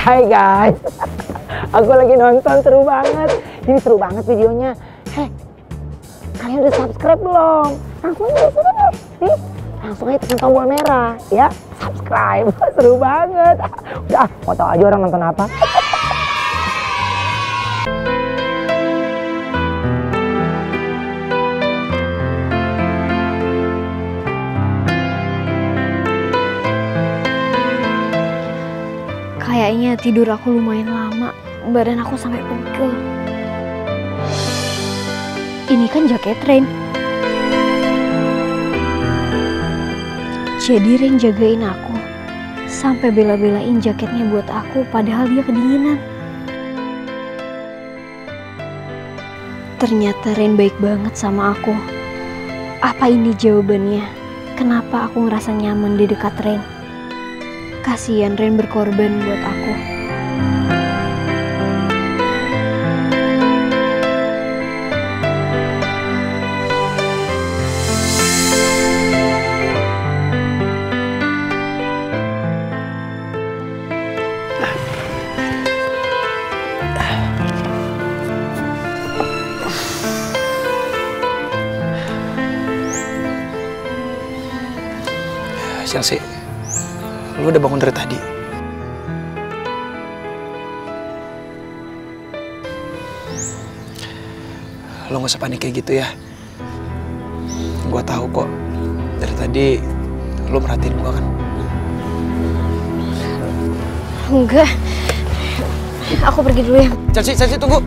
Hai guys, aku lagi nonton seru banget. Ini seru banget videonya. Heh, kalian udah subscribe belum? Langsung aja deh. Nih, langsung aja tekan tombol merah ya. Subscribe, seru banget. Udah, mau tahu aja orang nonton apa? Tidur aku lumayan lama, badan aku sampai pegel. Ini kan jaket Rain. Jadi Rain jagain aku, sampai bela-belain jaketnya buat aku padahal dia kedinginan. Ternyata Rain baik banget sama aku. Apa ini jawabannya? Kenapa aku ngerasa nyaman di dekat Rain? Kasihan Ren berkorban buat aku. Chelsea, lu udah bangun dari tadi? Lo gak usah panik kayak gitu ya. Gua tahu kok, dari tadi lo merhatiin gua kan. Enggak. Aku pergi dulu ya. Chelsea, Chelsea tunggu.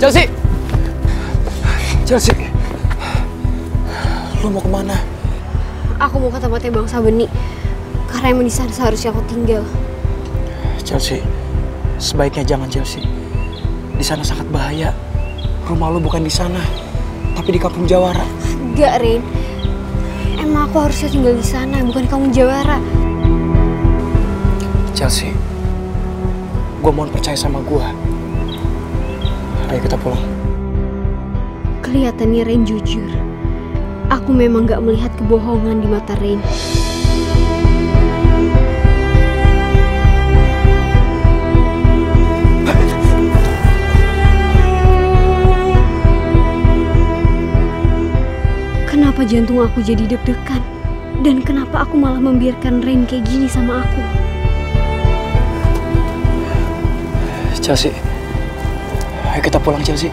Chelsea. Chelsea. Lu mau ke mana? Aku mau ke tempatnya Bang Sabeni. Karena emang di sana seharusnya aku tinggal. Chelsea, sebaiknya jangan Chelsea. Di sana sangat bahaya. Rumah lu bukan di sana, tapi di kampung Jawara. Enggak, Rin. Emang aku harusnya tinggal di sana, bukan di kampung Jawara. Chelsea, gue mohon percaya sama gue. Ayo kita pulang. Kelihatannya Rain jujur. Aku memang gak melihat kebohongan di mata Rain. Kenapa jantung aku jadi deg-degan? Dan kenapa aku malah membiarkan Rain kayak gini sama aku? Chelsea, ayo kita pulang Chelsea.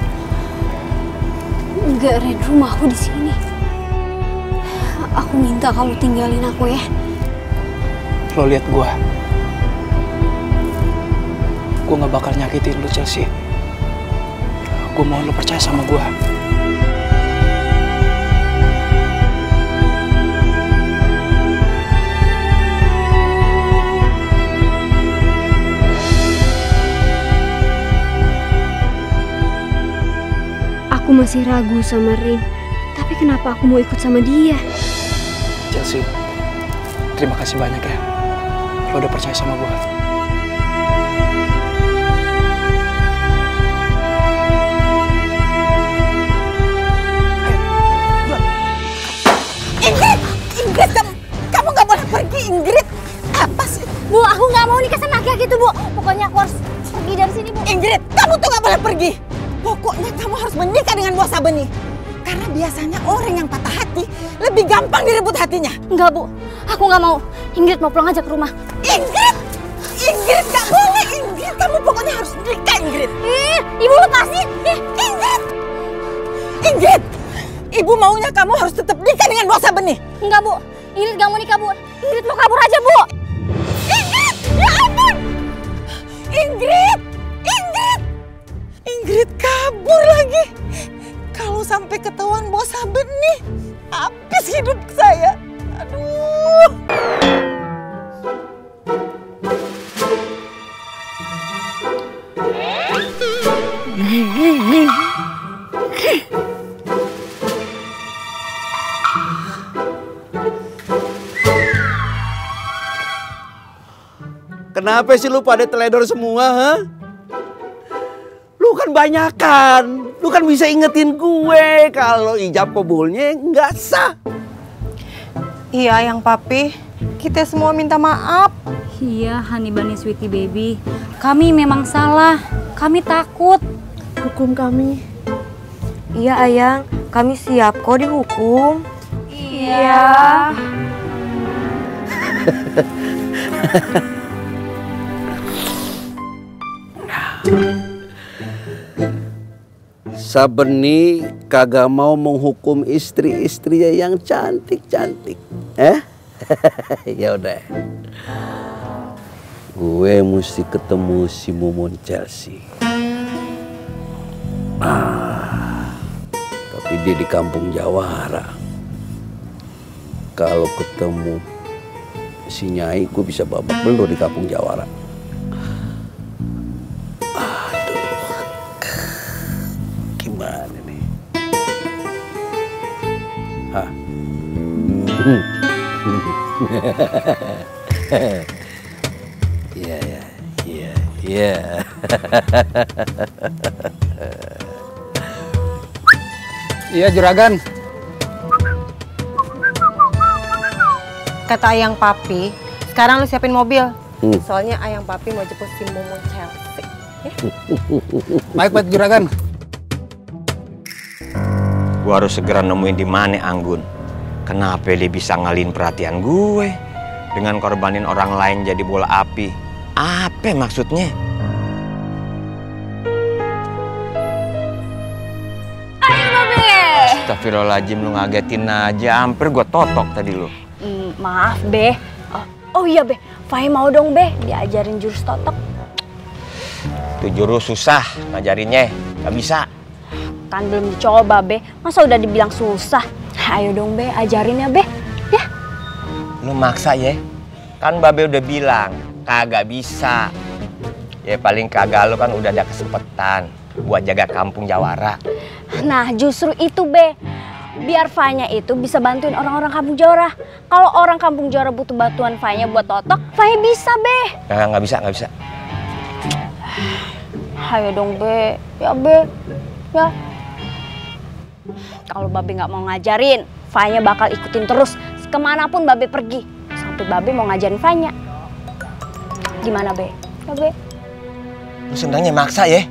Enggak, Ren, rumahku di sini. Aku minta kamu tinggalin aku ya. Lo lihat gue. Gue gak bakal nyakitin lo Chelsea. Gue mohon lo percaya sama gue. Aku masih ragu sama Rin. Tapi kenapa aku mau ikut sama dia? Chelsea, terima kasih banyak ya. Lo udah percaya sama gue. Ingrid! Ingrid, kamu, kamu gak boleh pergi, Ingrid! Apa sih? Bu, aku nggak mau nikah sama laki-laki itu, Bu. Pokoknya aku harus pergi dari sini, Bu. Ingrid, kamu tuh gak boleh pergi! Pokoknya kamu harus menikah dengan bos Sabeni. Karena biasanya orang yang patah hati lebih gampang direbut hatinya. Enggak, Bu. Aku nggak mau. Ingrid mau pulang aja ke rumah. Ingrid! Ingrid, gak boleh, Ingrid! Kamu pokoknya harus nikah, Ingrid! Ih, Ibu lepasin. Ih, Ingrid! Ingrid! Ibu maunya kamu harus tetap nikah dengan bos Sabeni. enggak, Bu. Ingrid gak mau nikah, Bu. Ingrid mau kabur aja, Bu. Ingrid! Ya ampun! Ingrid! Kabur lagi. Kalau sampai ketahuan bos Sabet nih, habis hidup saya. Aduh. Kenapa sih lu pada teledor semua, ha? Kan banyakan. Lu kan bisa ingetin gue kalau ijab kabulnya nggak sah. Iya, yang papi. Kita semua minta maaf. Iya, Honey Bunny Sweetie Baby. Kami memang salah. Kami takut. Hukum kami. Iya, Ayang. Kami siap kok dihukum. Iya. Sabeni kagak mau menghukum istri-istrinya yang cantik-cantik. Eh? ya udah. Gue mesti ketemu si Mumun Chelsea. Ah, tapi dia di kampung Jawara. Kalau ketemu si Nyai, gue bisa babak belur di kampung Jawara. Iya, iya, iya, iya. Iya juragan. Kata Ayang Papi, sekarang lu siapin mobil. Hmm. Soalnya Ayang Papi mau jemput si Mumun Chelsea. Baik baik juragan. Gua harus segera nemuin di mana Anggun. Kenapa dia bisa ngalin perhatian gue dengan korbanin orang lain jadi bola api? Apa maksudnya? Ayo Babe. Astagfirullahaladzim lu ngagetin aja, hampir gua totok tadi lu. Hmm, maaf Be. Oh, oh iya Be, Fai mau dong Be diajarin jurus totok. Itu jurus susah ngajarinnya, gak bisa. Kan belum dicoba Be, masa udah dibilang susah. Ayo dong Be, ajarin ya Be. Ya. Lu maksa ya? Kan Babe udah bilang, kagak bisa. Ya paling kagak lu kan udah ada kesempatan buat jaga kampung Jawara. Nah justru itu Be. Biar Fanya itu bisa bantuin orang-orang kampung Jawara. Kalau orang kampung Jawara butuh bantuan Fanya buat totok, Fanya bisa Be. Nah, nggak bisa, nggak bisa. Ayo dong Be, ya Be, ya. Kalau Babe nggak mau ngajarin, Fanya bakal ikutin terus ke mana pun Babe pergi. Sampai Babe mau ngajarin Fanya. Gimana Be? Ya Be? Lu senangnya maksa ya?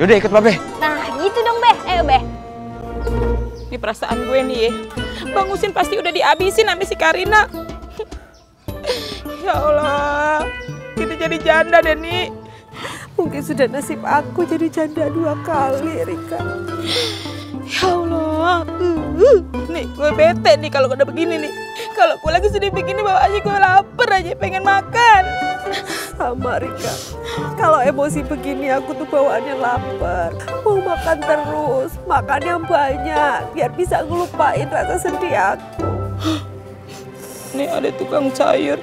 Yaudah ikut Babe. Nah gitu dong Be, ayo Be. Ini perasaan gue nih ya. Bang Usin pasti udah dihabisin sama si Karina. ya Allah, kita jadi janda deh nih. Mungkin sudah nasib aku jadi janda dua kali, Rika. Ya Allah, uh, nih gue bete nih kalau udah begini nih. Kalau gue lagi sedih begini bawaannya gue lapar aja pengen makan. Sama Rika. Kalau emosi begini aku tuh bawaannya lapar. Mau makan terus, makan yang banyak biar bisa ngelupain rasa sedih aku. Nih ada tukang sayur.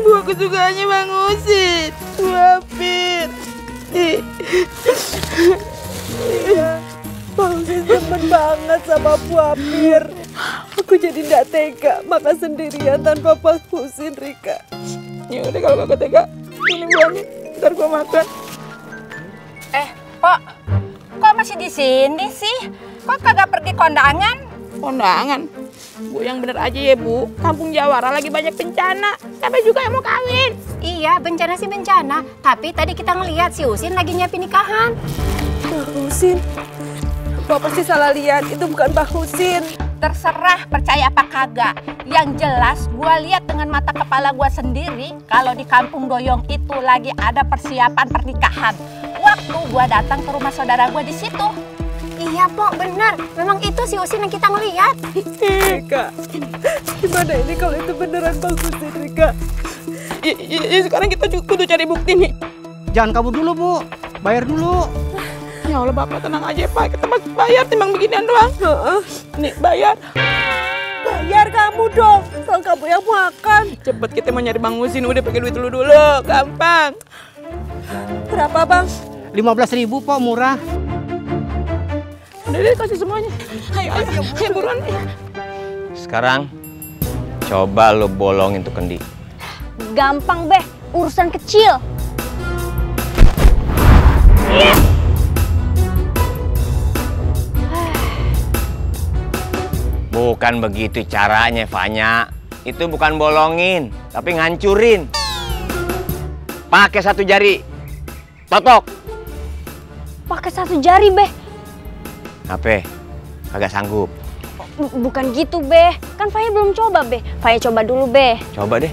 Buah kesukaannya Bang Usin. Iya, Bang Sis demen banget sama Puapir. Aku jadi nggak tega makan sendirian tanpa Bang Husin, Rika. Ya udah kalau kagak tega, ini buahnya. Ntar gue makan. Eh, Pok, kok masih di sini sih? Kok kagak pergi kondangan? Kondangan. Bu yang bener aja ya bu, kampung Jawara lagi banyak bencana. Siapa juga yang mau kawin? Iya, bencana sih bencana. Tapi tadi kita ngelihat si Usin lagi nyiapin nikahan. Bang Husin, Bapak pasti salah lihat. Itu bukan Bang Husin. Terserah percaya apa kagak. Yang jelas gua lihat dengan mata kepala gua sendiri kalau di kampung Doyong itu lagi ada persiapan pernikahan. Waktu gua datang ke rumah saudara gua di situ. Iya, Pok, benar. Memang itu si Usin yang kita ngelihat. Rika, gimana ini kalau itu beneran Bang Husin, Rika? Ya, ya, ya, sekarang kita kudu cari bukti nih. Jangan kabur dulu bu, bayar dulu. Ya Allah bapak tenang aja pak, kita masih bayar timbang beginian doang. Nih bayar. Bayar kamu dong, soal kamu yang makan. Cepet kita mau nyari Bang Musin, udah pakai duit dulu dulu, gampang. Berapa Bang? 15 ribu po murah. Udah deh kasih semuanya. Ayo, ayo, ayo buruan. Sekarang coba lo bolongin tuh kendi. Gampang Be, urusan kecil. Bukan begitu caranya, Fanya. Itu bukan bolongin, tapi ngancurin. Pakai satu jari. Totok. Pakai satu jari, Beh. Apa? Kagak sanggup. B- bukan gitu, Beh. Kan Faya belum coba, Beh. Faya coba dulu, Beh. Coba deh.